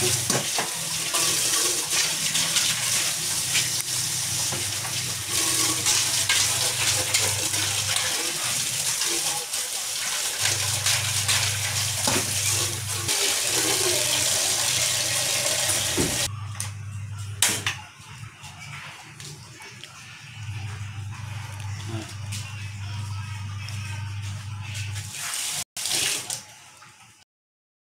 はい。